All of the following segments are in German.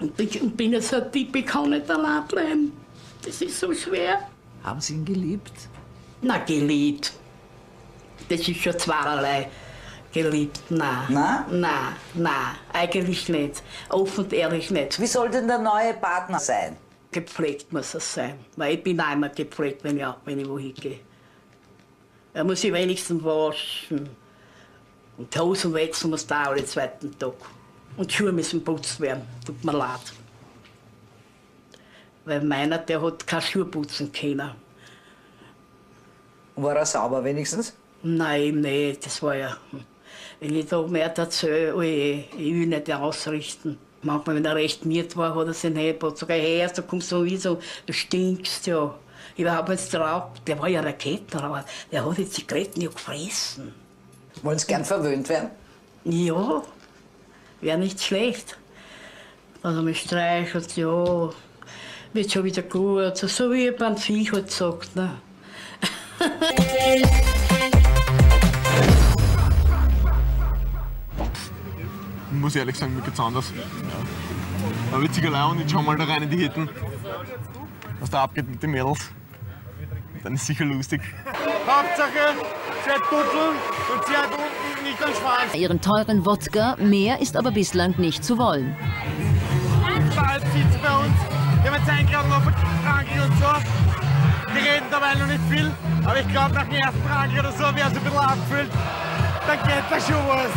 Und ich bin jetzt ein Typ, ich kann nicht allein bleiben. Das ist so schwer. Haben Sie ihn geliebt? Na, geliebt. Das ist schon zweierlei. Geliebt, nein. Na? Nein, nein, eigentlich nicht. Offen und ehrlich nicht. Wie soll denn der neue Partner sein? Gepflegt muss er sein. Weil ich bin auch immer gepflegt, wenn ich, wenn ich wohin gehe. Er muss sich wenigstens waschen. Und die Hosen wechseln muss da alle zweiten Tag. Und die Schuhe müssen putzt werden. Tut mir leid. Weil meiner, der hat keine Schuhe putzen können. War er sauber wenigstens? Nein, nee, das war ja. Wenn ich da mehr erzähle, oh je, ich will nicht ausrichten. Manchmal, wenn er recht miert war, hat er sich nicht sogar her, da kommst du wie so, du stinkst ja. Ich habe jetzt drauf, der war ja Raketer, aber der hat die Zigaretten ja gefressen. Wollen Sie gern verwöhnt werden? Ja, wäre nicht schlecht. Also mich streichelt, ja, wird schon wieder gut, so wie beim Viech halt sagt. Ne? muss ich ehrlich sagen, mir geht's anders. Eine witzige Laune, ich schau mal da rein in die Hitten. Was da abgeht mit den Mädels. Dann ist sicher lustig. Hauptsache, sie hat Dutteln und sie hat unten. Ihren teuren Wodka, mehr ist aber bislang nicht zu wollen. Bald sitzt bei uns. Wir haben jetzt eingeladen auf Rankel und so. Die reden dabei noch nicht viel, aber ich glaube, nach dem ersten Rankel oder so wäre es ein bisschen abgefüllt. Dann geht da schon was.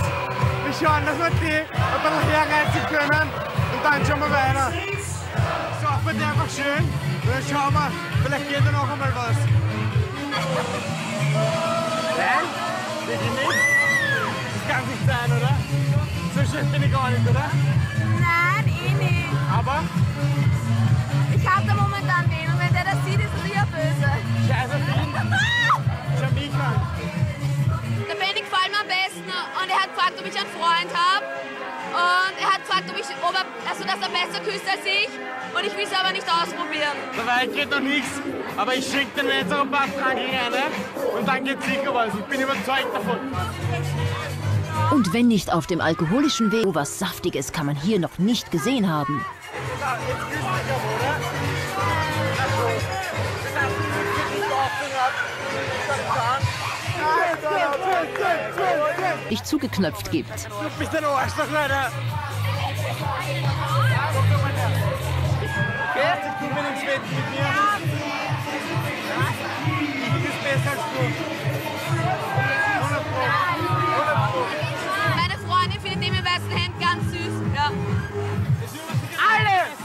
Wir schauen, dass wir die ein bisschen herreizen können und dann schauen wir weiter. So, wird einfach schön und dann schauen wir, vielleicht geht da noch einmal was. Nein? Wirklich nicht? Das kann nicht sein, oder? So schön bin ich gar nicht, oder? Nein, eh nicht. Aber Ich hab da momentan wen und wenn der das sieht, ist er böse. scheiße Ding. Schau mich an. Der Benny gefällt mir am besten und er hat gefragt, ob ich einen Freund habe. Und er hat gefragt, ob ich, ob er, also dass er besser küsst als ich. Und ich will es aber nicht ausprobieren. Der Wald geht noch nichts, aber ich schenke dem jetzt noch ein paar Franken rein ne? und dann geht sicher was. Ich bin überzeugt davon. Und wenn nicht auf dem alkoholischen Weg, was Saftiges kann man hier noch nicht gesehen haben. Ich zugeknöpft gibt. Du.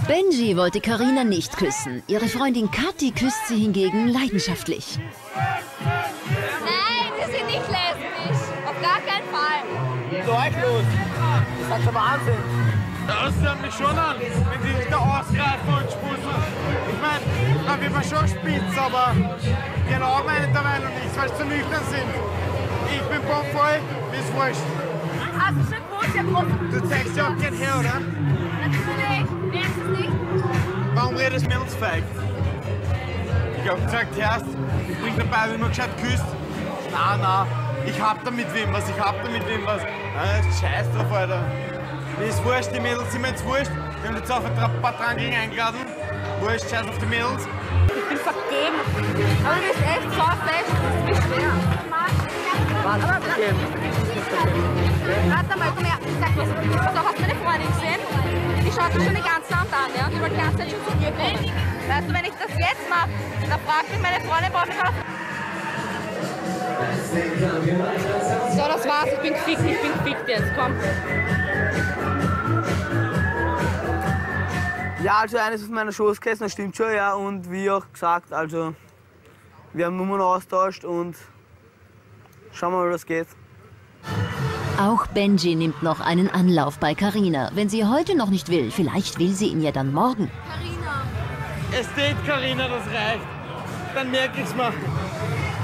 Benji wollte Karina nicht küssen. Ihre Freundin Kathi küsst sie hingegen leidenschaftlich. Nein, wir sind nicht lesbisch. Auf gar keinen Fall. Leuglos. Das ist der Wahnsinn. Das hört mich schon an, wenn die sich da ausgreifen und sputzen. Ich meine, da wird man schon spitz, aber genau meinen dabei noch nichts, weil sie zu nüchtern sind. Ich bin bombvoll, mir ist wurscht. Also schon groß, ja groß. Du zeigst ja auch kein her, oder? Natürlich. Warum redest du mir uns feig? Ich hab gesagt, Herrst, ich bring dabei, wenn man gescheit küsst. Na, na, ich hab da mit wem was, ich hab da mit wem was. Ah, scheiß drauf, Alter. Mir ist wurscht, die Mädels sind mir jetzt wurscht. Wir haben jetzt auf ein paar Trankeln eingeladen. Wurscht, scheiß auf die Mädels. Ich bin vergeben. Aber du bist echt so fest, das ist schwer. Warte, Warte mal, komm her. Sag was. So, hast du meine Freundin gesehen? Die schaut mich schon den ganzen Abend an, ja? Die wollte die ganze Zeit schon zu mir kommen. Weißt du, wenn ich das jetzt mache, dann fragt mich meine Freundin, braucht mich auf. So, das war's. Ich bin gefickt, ich bin gefickt jetzt. Komm. Ja, also eines auf meiner Schoß gegessen, das stimmt schon, ja. Und wie auch gesagt, also wir haben Nummern austauscht und schauen wir mal, was geht. Auch Benji nimmt noch einen Anlauf bei Karina. Wenn sie heute noch nicht will, vielleicht will sie ihn ja dann morgen. Carina. Es steht, Carina, das reicht. Dann merke ich's mal.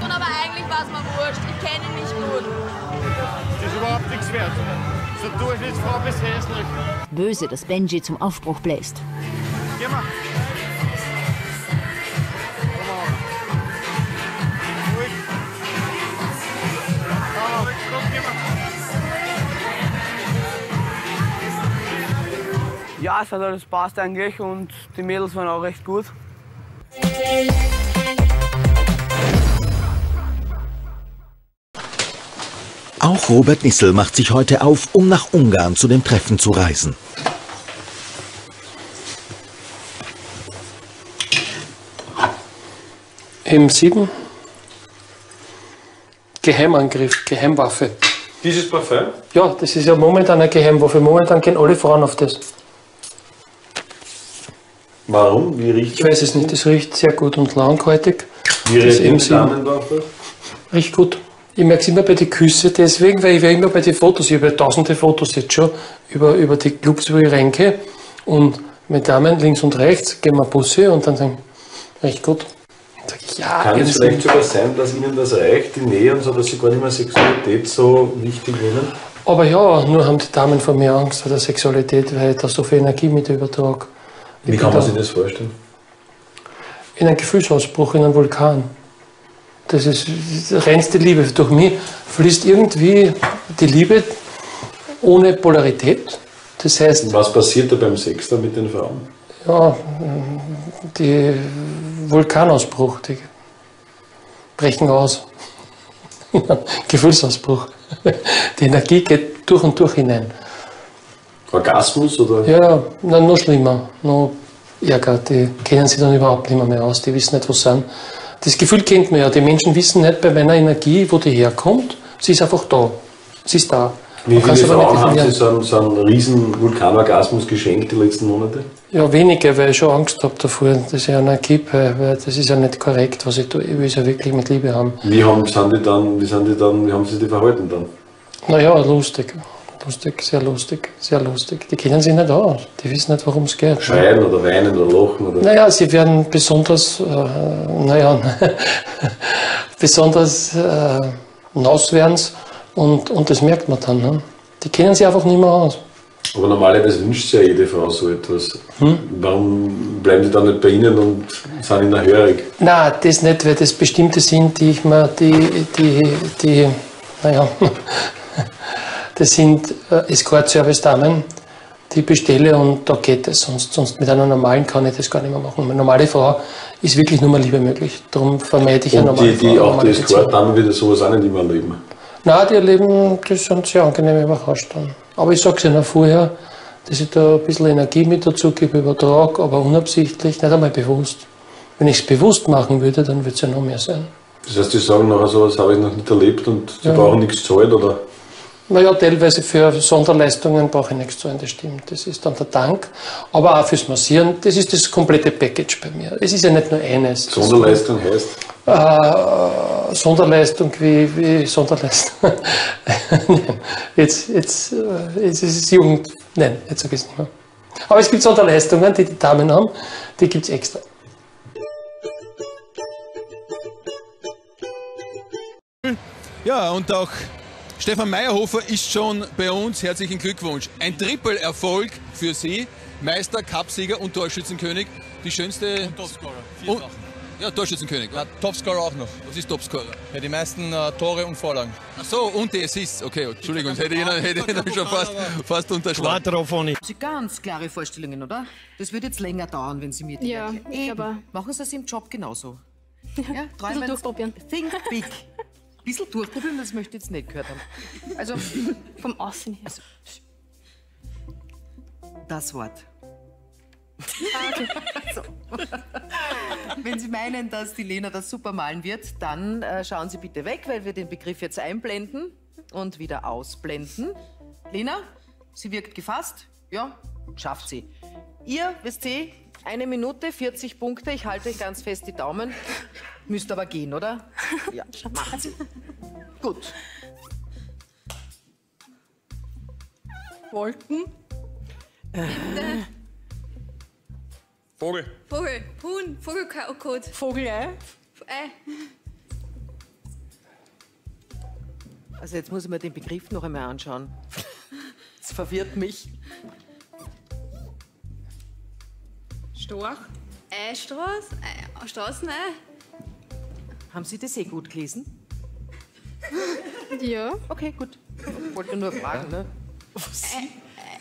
Und aber eigentlich war es mir wurscht. Ich kenne ihn nicht gut. Das ist überhaupt nichts wert. So Durchschnittsfrau bis hässlich. Böse, dass Benji zum Aufbruch bläst. Geh mal. Passt, also das passt eigentlich und die Mädels waren auch recht gut. Auch Robert Nissel macht sich heute auf, um nach Ungarn zu dem Treffen zu reisen. M7. Geheimangriff, Geheimwaffe. Dieses Parfum? Ja, das ist ja momentan eine Geheimwaffe. Momentan gehen alle Frauen auf das. Warum? Wie riecht Ich weiß es nicht, das riecht sehr gut und langhaltig. Wie das reagieren die M7 Damen darauf? riecht gut. Ich merke es immer bei den Küssen, deswegen, weil ich wäre immer bei den Fotos, ich habe ja tausende Fotos jetzt schon über, über die Clubs, wo ich reingehe. Und mit Damen links und rechts gehen wir Busse und dann sagen, riecht gut. Dann sag ich, ja, Kann es vielleicht sogar sein, dass Ihnen das reicht, die Nähe und so, dass Sie gar nicht mehr Sexualität so wichtig nehmen? Aber ja, nur haben die Damen vor mir Angst vor der Sexualität, weil ich da so viel Energie mit übertrage. Wie kann man sich das vorstellen? In einen Gefühlsausbruch, in einen Vulkan. Das ist die reinste Liebe. Durch mich fließt irgendwie die Liebe ohne Polarität. Das heißt, Was passiert da beim Sex da mit den Frauen? ja, die Vulkanausbruch, die brechen aus. Gefühlsausbruch. Die Energie geht durch und durch hinein. Orgasmus oder? Ja, na, noch schlimmer, noch ärger. Die kennen sich dann überhaupt nicht mehr, aus. Die wissen nicht, wo sie sind. Das Gefühl kennt man ja. Die Menschen wissen nicht bei meiner Energie, wo die herkommt. Sie ist einfach da. Sie ist da. Wie Man viele Frauen haben Sie so einen, so einen riesen Vulkanorgasmus geschenkt die letzten Monate? Ja, wenige, weil ich schon Angst habe davor, dass ich einer gebe, weil das ist ja nicht korrekt, was ich tue. Ich will es ja wirklich mit Liebe haben. Wie haben, sind die dann, wie sind die dann, wie haben sie sich verhalten dann? Naja, lustig. Lustig, sehr lustig, sehr lustig. Die kennen sich nicht aus. Die wissen nicht, worum es geht. Schreien oder weinen oder lachen oder? Naja, sie werden besonders, äh, naja, besonders äh, nass werden und, und das merkt man dann. Ne? Die kennen sich einfach nicht mehr aus. Aber normalerweise wünscht sich ja jede Frau so etwas. Hm? Warum bleiben die dann nicht bei Ihnen und sind Ihnen hörig? Nein, das nicht, weil das bestimmte sind, die ich mir, die, die, die, naja, das sind äh, Escort-Service-Damen, die ich bestelle und da geht es. Sonst, sonst mit einer normalen kann ich das gar nicht mehr machen. Eine normale Frau ist wirklich nur mal Liebe möglich. Darum vermeide ich eine Und normale die, die Frau. auch normale die. Escort-Damen wieder sowas auch nicht immer erleben. Nein, die erleben, das sind sehr angenehm überrascht dann. Aber ich sage es ihnen vorher, dass ich da ein bisschen Energie mit dazu gebe, übertrage, aber unabsichtlich, nicht einmal bewusst. Wenn ich es bewusst machen würde, dann würde es ja noch mehr sein. Das heißt, die sagen nachher sowas habe ich noch nicht erlebt und sie Ja. brauchen nichts zahlen oder? Naja, teilweise für Sonderleistungen brauche ich nichts zahlen, das stimmt. Das ist dann der Dank. Aber auch fürs Massieren, das ist das komplette Package bei mir. Es ist ja nicht nur eines. Das- Sonderleistung heißt? Äh, Sonderleistung wie, wie Sonderleistung. Nein, jetzt, jetzt, äh, jetzt ist es Jugend. Nein, jetzt sage ich es nicht mehr. Aber es gibt Sonderleistungen, die die Damen haben, die gibt es extra. Ja, und auch Stefan Meyerhofer ist schon bei uns. Herzlichen Glückwunsch. Ein Triple-Erfolg für Sie. Meister, Cupsieger und Torschützenkönig. Die schönste. Und Topscorer. Und, ja, Torschützenkönig. Ja, Topscorer auch noch. Was ist Topscorer? Ja, die meisten äh, Tore und Vorlagen. Ach so, und die Assists. Okay, Entschuldigung, das hätte ich Ihnen, hätte ich Ihnen schon fast, fast unterschlagen. Sie ganz klare Vorstellungen, oder? Das wird jetzt länger dauern, wenn Sie mir die Ja, erklären. aber- Machen Sie es im Job genauso. Ja, träumen- durchprobieren. Think big. Bisschen durchprobieren, das möchte ich jetzt nicht gehört haben. Also, vom Aussehen her. Also, das Wort. so. Wenn Sie meinen, dass die Lena das super malen wird, dann äh, schauen Sie bitte weg, weil wir den Begriff jetzt einblenden und wieder ausblenden. Lena, sie wirkt gefasst. Ja, schafft sie. Ihr, WSC, eine Minute, 40 Punkte. Ich halte euch ganz fest die Daumen. Müsst aber gehen, oder? Ja, macht's. Gut. Wolken. Vogel. Vogel. Huhn. Vogelkot. Vogelei. Ei. Also jetzt muss ich mir den Begriff noch einmal anschauen. Das verwirrt mich. Storch. Eistraß. Ei. Straßenei. Haben Sie das eh gut gelesen? Ja. Okay, gut. Ich wollte nur fragen, ne?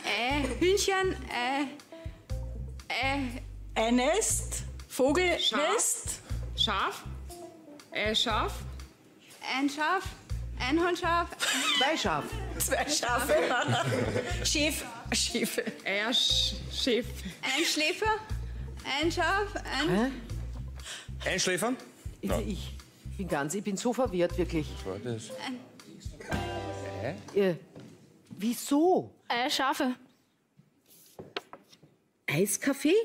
Ei. Hühnchen. Ei. Ein Nest. Vogelnest. Schaf. Äh, Schaf. Ein Schaf. Einhornschaf. Zwei Schaf. Zwei Schafe. Schäf, Schäfe. Ein Sch Schäf. Ein Schläfer. Ein Schaf. Ein. Einschläfern? Ich, ich bin ganz, ich bin so verwirrt, wirklich. Was war das? Äh, wieso? Äh, Schafe. Eiskaffee?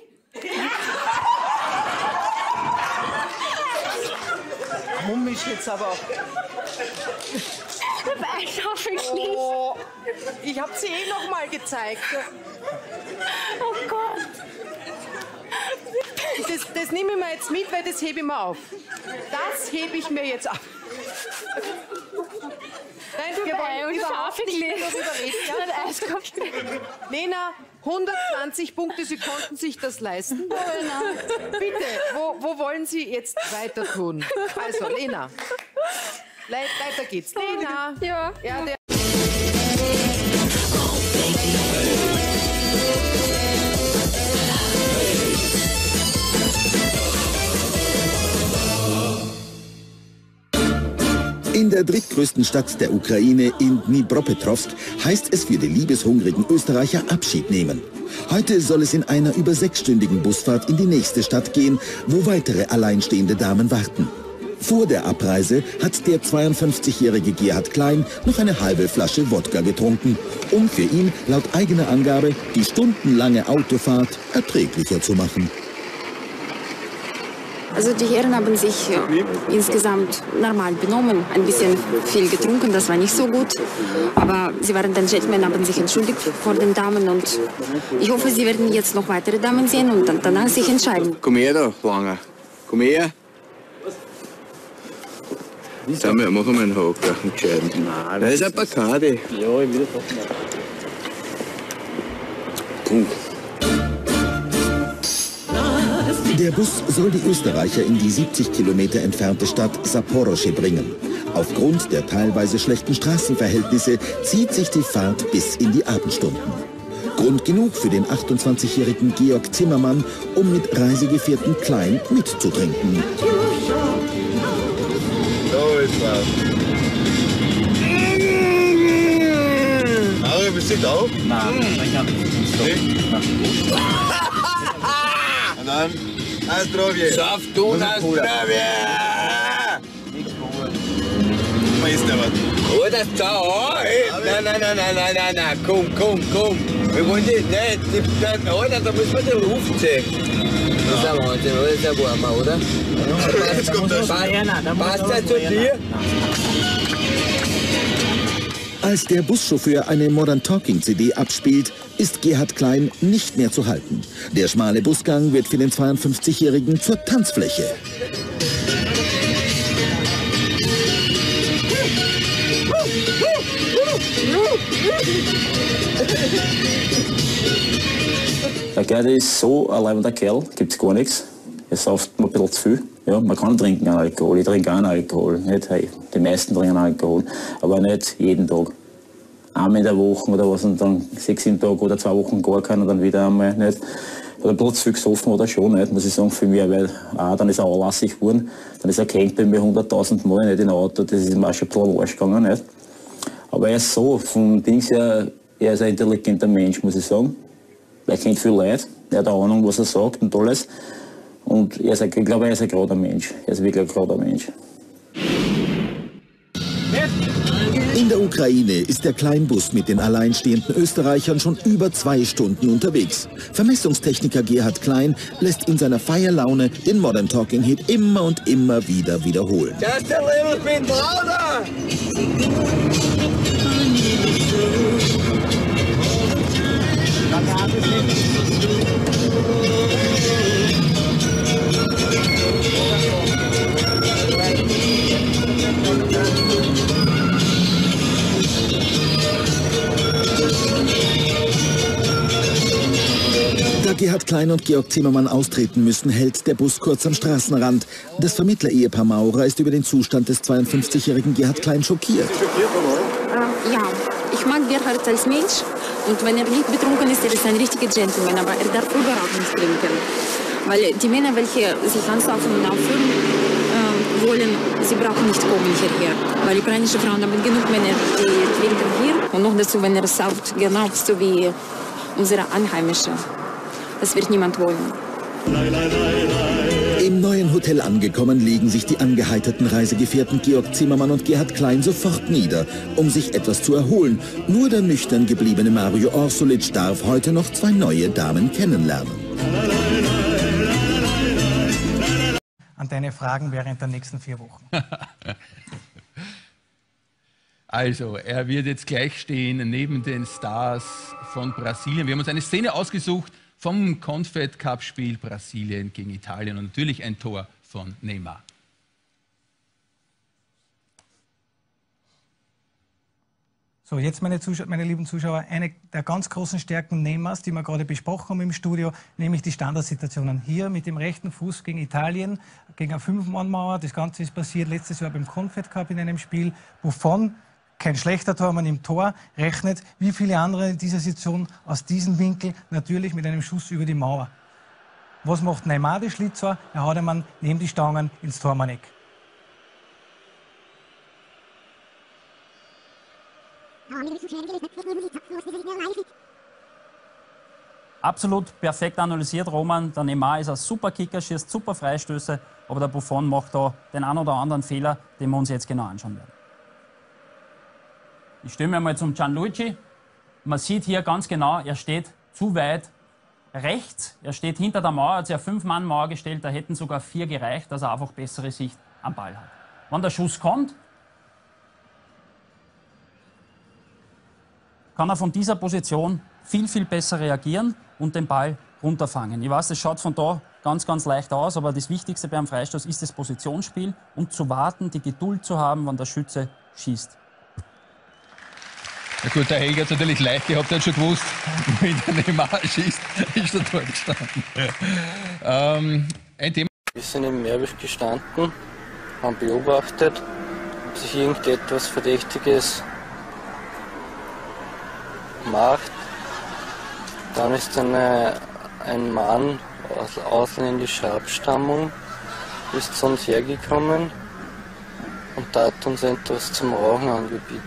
Komisch jetzt aber. Ein Schaf geschnitten. Oh, ich habe sie eh noch mal gezeigt. Oh Gott. Das, das nehme ich mir jetzt mit, weil das hebe ich mir auf. Das hebe ich mir jetzt auf. Nein, wir wollen überhaupt nicht darüber reden. Ja. Lena, 120 Punkte, Sie konnten sich das leisten. Bitte, wo, wo wollen Sie jetzt weiter tun? Also, Lena. Le weiter geht's. Lena. Ja. ja In der drittgrößten Stadt der Ukraine, in Dnipropetrovsk, heißt es für die liebeshungrigen Österreicher Abschied nehmen. Heute soll es in einer über sechsstündigen Busfahrt in die nächste Stadt gehen, wo weitere alleinstehende Damen warten. Vor der Abreise hat der 52-jährige Gerhard Klein noch eine halbe Flasche Wodka getrunken, um für ihn laut eigener Angabe die stundenlange Autofahrt erträglicher zu machen. Also die Herren haben sich äh, insgesamt normal benommen, ein bisschen viel getrunken, das war nicht so gut. Aber sie waren dann Gentlemen, haben sich entschuldigt vor den Damen und ich hoffe, sie werden jetzt noch weitere Damen sehen und dann danach sich entscheiden. Komm her da, Langer. Komm her. Sag mal, mach mal einen Haken, einen gescheiten. Nein, das ist ein Bacardi. Ja, ich will das auch machen. Komm. Der Bus soll die Österreicher in die 70 Kilometer entfernte Stadt Saporosche bringen. Aufgrund der teilweise schlechten Straßenverhältnisse zieht sich die Fahrt bis in die Abendstunden. Grund genug für den 28-jährigen Georg Zimmermann, um mit Reisegefährten Klein mitzutrinken. So ist was. Mario, bist du da? Nein, ich kann nicht. Und dann, Astrovje. Schaff du Astrovje! Was ist der was? Oh, das Zau, Nein, nein, nein, nein, nein, nein, nein, komm, komm, komm. Wir wollen nicht, die, Alter, da müssen wir die Luft sehen. Das ist ja Wahnsinn, oder? Das ist ja warmer, oder? Jetzt kommt das. Passt ja zu dir? Als der Buschauffeur eine Modern Talking CD abspielt, ist Gerhard Klein nicht mehr zu halten. Der schmale Busgang wird für den 52-Jährigen zur Tanzfläche. Der Gerd ist so ein leibender Kerl, gibt's gar nichts. Sauft mir ein bisschen zu viel. Ja, man kann trinken Alkohol, ich trinke auch Alkohol. Nicht, hey, die meisten trinken Alkohol, aber nicht jeden Tag. Einmal in der Woche oder was und dann sechs, sieben Tage oder zwei Wochen gar keinen und dann wieder einmal nicht. Oder zu viel gesoffen oder schon nicht, muss ich sagen, für mich, weil auch, dann ist er anlassig geworden, dann ist er gehängt bei mir 100.000 Mal nicht in Auto, das ist ihm auch schon ein bisschen gegangen. Nicht? Aber er ist so, vom Dings her, er ist ein intelligenter Mensch, muss ich sagen. Er kennt viel Leid, er hat eine Ahnung, was er sagt und alles. Und er ist, ein- ich glaube, er ist ein gerader Mensch. Er ist wirklich ein gerader Mensch. In der Ukraine ist der Kleinbus mit den alleinstehenden Österreichern schon über zwei Stunden unterwegs. Vermessungstechniker Gerhard Klein lässt in seiner Feierlaune den Modern Talking Hit immer und immer wieder wiederholen. Just a little bit louder! Da Gerhard Klein und Georg Zimmermann austreten müssen, hält der Bus kurz am Straßenrand. Das Vermittler-Ehepaar Maurer ist über den Zustand des 52-jährigen Gerhard Klein schockiert. Äh, ja, ich mag Gerhard als Mensch Und wenn er nicht betrunken ist, er ist ein richtiger Gentleman, aber er darf überhaupt nicht trinken. Weil die Männer, welche sich anzapfen und aufführen äh, wollen, sie brauchen nicht kommen hierher. Weil ukrainische Frauen haben genug Männer, die trinken hier. Und noch dazu, wenn er sauft, genau so wie unsere Einheimische. Das wird niemand wollen. Im neuen Hotel angekommen, legen sich die angeheiterten Reisegefährten Georg Zimmermann und Gerhard Klein sofort nieder, um sich etwas zu erholen. Nur der nüchtern gebliebene Mario Orsulic darf heute noch zwei neue Damen kennenlernen. An deine Fragen während der nächsten vier Wochen. Also, er wird jetzt gleich stehen neben den Stars von Brasilien. Wir haben uns eine Szene ausgesucht vom Confed Cup Spiel Brasilien gegen Italien und natürlich ein Tor von Neymar. So, jetzt, meine, Zuschauer, meine lieben Zuschauer, eine der ganz großen Stärken Neymars, die wir gerade besprochen haben im Studio, nämlich die Standardsituationen. Hier mit dem rechten Fuß gegen Italien, gegen eine Fünf-Mann-Mauer. Das Ganze ist passiert letztes Jahr beim Confed Cup in einem Spiel, wovon kein schlechter Tormann im Tor rechnet, wie viele andere in dieser Situation aus diesem Winkel natürlich mit einem Schuss über die Mauer. Was macht Neymar, der Schlitzer? Er haut einen neben die Stangen ins Tormanneck. Absolut perfekt analysiert, Roman. Der Neymar ist ein super Kicker, schießt super Freistöße, aber der Buffon macht da den einen oder anderen Fehler, den wir uns jetzt genau anschauen werden. Ich stelle mir mal zum Gianluigi. Man sieht hier ganz genau, er steht zu weit rechts. Er steht hinter der Mauer, hat sich eine Fünf-Mann-Mauer gestellt, da hätten sogar vier gereicht, dass er einfach bessere Sicht am Ball hat. Wenn der Schuss kommt, kann er von dieser Position viel, viel besser reagieren und den Ball runterfangen. Ich weiß, das schaut von da ganz, ganz leicht aus, aber das Wichtigste beim Freistoß ist das Positionsspiel und zu warten, die Geduld zu haben, wann der Schütze schießt. Ja gut, der Helge hat es natürlich leicht gehabt, er hat schon gewusst, wenn der Neymar schießt, ist er dort gestanden. ähm, ein Thema. Wir sind im Meerwisch gestanden, haben beobachtet, ob sich irgendetwas Verdächtiges macht. Dann ist eine, ein Mann aus ausländischer Abstammung ist zu uns hergekommen und da hat uns etwas zum Rauchen angeboten.